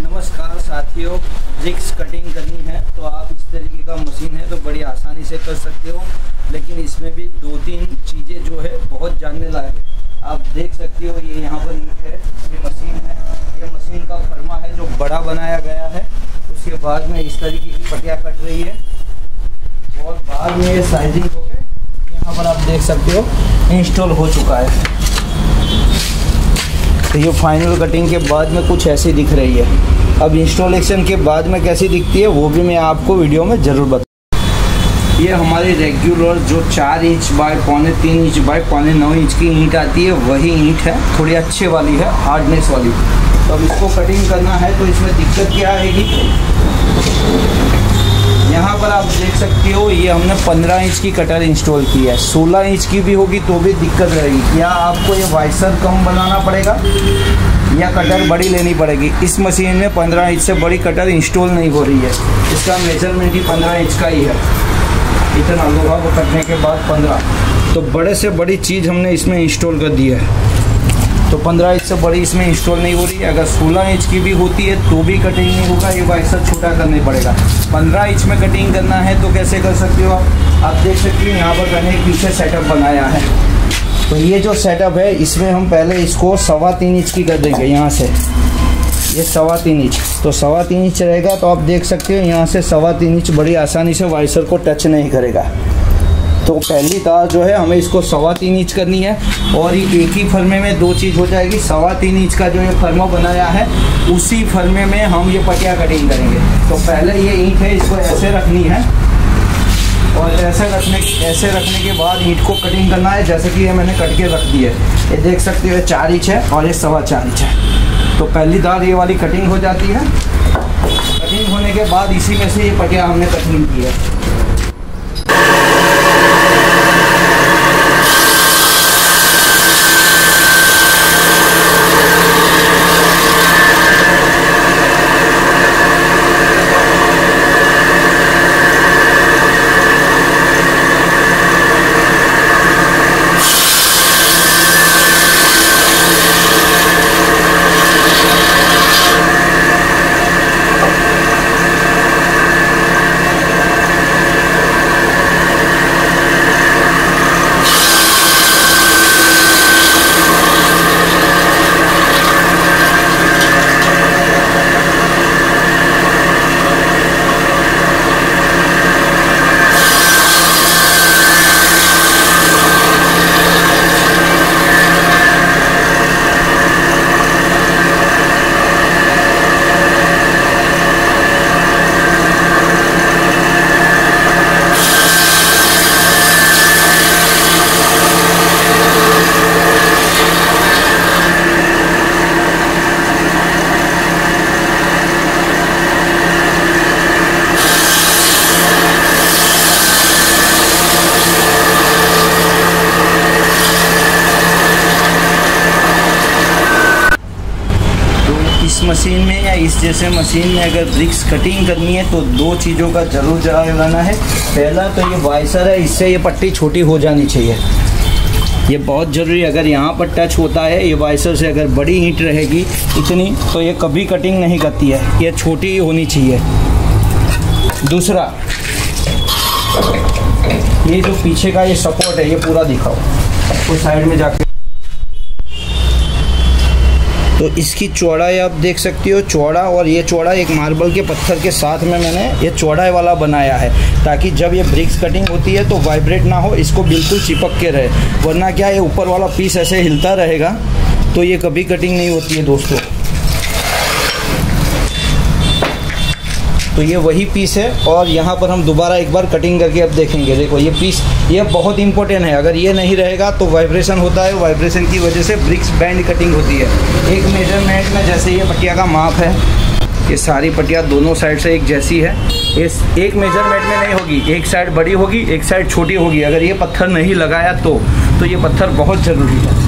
नमस्कार साथियों BRICS cutting करनी है तो आप इस तरीके का मशीन है तो बड़ी आसानी से कर सकते हो, लेकिन इसमें भी दो तीन चीज़ें जो है बहुत जानने लायक है। आप देख सकते हो, ये यहाँ पर ईट है, ये मशीन है, ये मशीन का फर्मा है जो बड़ा बनाया गया है, उसके बाद में इस तरीके की पटिया कट रही है, और बाद में ये साइजिंग होकर यहाँ पर आप देख सकते हो इंस्टॉल हो चुका है। तो ये फाइनल कटिंग के बाद में कुछ ऐसी दिख रही है। अब इंस्टॉलेशन के बाद में कैसी दिखती है, वो भी मैं आपको वीडियो में ज़रूर बता ये हमारी रेगुलर जो चार इंच बाय पौने तीन इंच बाय पौने नौ इंच की ईंट आती है, वही ईंट है। थोड़ी अच्छे वाली है हार्डनेस वाली। तो अब इसको कटिंग करना है तो इसमें दिक्कत क्या आएगी? सकते हो, ये हमने 15 इंच की कटर इंस्टॉल की है। 16 इंच की भी होगी तो भी दिक्कत रहेगी। क्या आपको ये वाइसर कम बनाना पड़ेगा? या कटर बड़ी लेनी पड़ेगी? इस मशीन में 15 इंच से बड़ी कटर इंस्टॉल नहीं हो रही है। इसका मेज़रमेंट ही 15 इंच का ही है। इतना लोहा को कटने के बाद 15 तो बड़े से बड़ी चीज़ हमने इसमें इंस्टॉल कर दी है। तो 15 इंच से बड़ी इसमें इंस्टॉल नहीं हो रही है। अगर 16 इंच की भी होती है तो भी कटिंग नहीं होगा। ये वाइसर छोटा करना पड़ेगा। 15 इंच में कटिंग करना है तो कैसे कर सकते हो आप? देख सकते हो, यहाँ पर मैंने एक पीछे सेटअप बनाया है। तो ये जो सेटअप है, इसमें हम पहले इसको सवा तीन इंच की कर देंगे, यहाँ से। ये सवा तीन इंच तो सवा तीन इंच रहेगा तो आप देख सकते हो, यहाँ से सवा तीन इंच बड़ी आसानी से वाइसर को टच नहीं करेगा। तो पहली तार जो है हमें इसको सवा तीन इंच करनी है और ये एक ही फर्मे में दो चीज़ हो जाएगी। सवा तीन इंच का जो ये फर्मा बनाया है, उसी फर्मे में हम ये पटिया कटिंग करेंगे। तो पहले ये ईंट है, इसको ऐसे रखनी है। और ऐसे रखने ऐसे रखने के बाद ईंट को कटिंग करना है, जैसे कि ये मैंने कट के रख दी है ये देख सकते हो चार इंच है और ये सवा चार इंच है। तो पहली दार ये वाली कटिंग हो जाती है। कटिंग होने के बाद इसी में से ये पटिया हमने कटिंग की है। मशीन में या इस जैसे मशीन में अगर ब्रिक्स कटिंग करनी है तो दो चीज़ों का ज़रूर जरा लगाना है। पहला तो ये वाइसर है, इससे ये पट्टी छोटी हो जानी चाहिए। ये बहुत ज़रूरी अगर यहाँ पर टच होता है, ये वाइसर से अगर बड़ी ईंट रहेगी, इतनी तो ये कभी कटिंग नहीं करती है। ये छोटी ही होनी चाहिए। दूसरा, ये जो पीछे का ये सपोर्ट है, ये पूरा दिखाओ। उस साइड में जाके। तो इसकी चौड़ाई आप देख सकती हो, चौड़ा और ये चौड़ा एक मार्बल के पत्थर के साथ में मैंने ये चौड़ाई वाला बनाया है, ताकि जब ये ब्रिक्स कटिंग होती है तो वाइब्रेट ना हो, इसको बिल्कुल चिपक के रहे। वरना क्या ये ऊपर वाला पीस ऐसे हिलता रहेगा? तो ये कभी कटिंग नहीं होती है दोस्तों। तो ये वही पीस है और यहाँ पर हम दोबारा एक बार कटिंग करके अब देखेंगे। देखो, ये पीस ये बहुत इंपॉर्टेंट है। अगर ये नहीं रहेगा तो वाइब्रेशन होता है। वाइब्रेशन की वजह से ब्रिक्स बैंड कटिंग होती है। एक मेज़रमेंट में जैसे ये पटिया का माप है, ये सारी पटिया दोनों साइड से एक जैसी है। इस एक मेज़रमेंट में नहीं होगी। एक साइड बड़ी होगी, एक साइड छोटी होगी। अगर ये पत्थर नहीं लगाया तो तो ये पत्थर बहुत ज़रूरी है।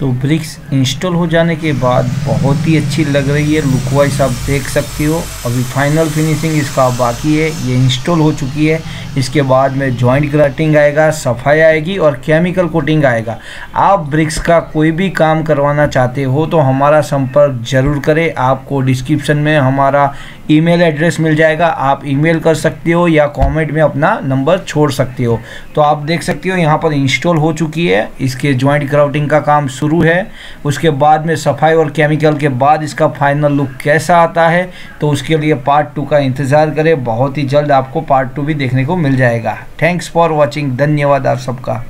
तो ब्रिक्स इंस्टॉल हो जाने के बाद बहुत ही अच्छी लग रही है। लुक वाइज आप देख सकते हो। अभी फाइनल फिनिशिंग इसका बाकी है। ये इंस्टॉल हो चुकी है। इसके बाद में जॉइंट ग्राटिंग आएगा, सफ़ाई आएगी और केमिकल कोटिंग आएगा। आप ब्रिक्स का कोई भी काम करवाना चाहते हो तो हमारा संपर्क ज़रूर करें। आपको डिस्क्रिप्शन में हमारा ईमेल एड्रेस मिल जाएगा। आप ईमेल कर सकते हो या कमेंट में अपना नंबर छोड़ सकते हो। तो आप देख सकते हो यहाँ पर इंस्टॉल हो चुकी है। इसके जॉइंट ग्राउटिंग का काम शुरू है, उसके बाद में सफ़ाई और केमिकल के बाद इसका फाइनल लुक कैसा आता है तो उसके लिए पार्ट टू का इंतज़ार करें। बहुत ही जल्द आपको पार्ट टू भी देखने को मिल जाएगा। थैंक्स फॉर वॉचिंग धन्यवाद आप सबका।